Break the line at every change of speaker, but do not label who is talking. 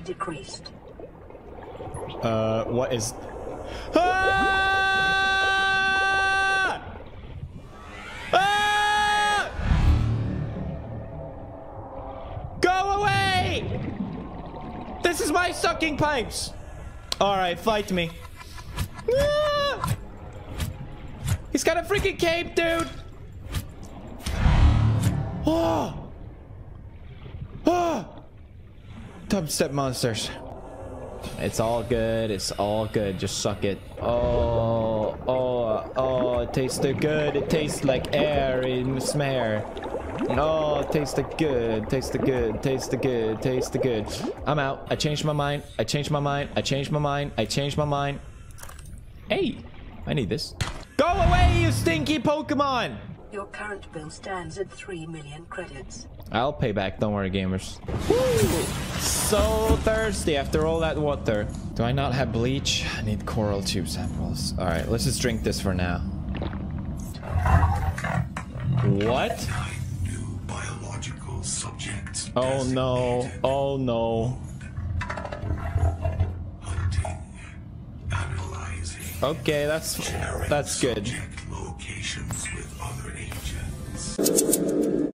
decreased.
Uh, what is... Ah! Ah! Go away! This is my sucking pipes! Alright, fight me. Ah! He's got a freaking cape, dude! Oh! Oh! Dubstep monsters. It's all good. It's all good. Just suck it. Oh, oh, oh, it tasted good. It tastes like air in the smear. Oh, it tasted good. Tasted good. Tasted good. Tasted good. I'm out. I changed my mind. I changed my mind. I changed my mind. I changed my mind. Hey, I need this. Go away, you stinky Pokemon!
Your current bill stands at 3 million credits.
I'll pay back. Don't worry, gamers. Woo! So thirsty after all that water. Do I not have bleach? I need coral tube samples. All right, let's just drink this for now. What?
Nine new biological subjects.
Oh no. Oh no.
Hunting.
Okay, that's
Sharing
that's good.